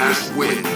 ride with.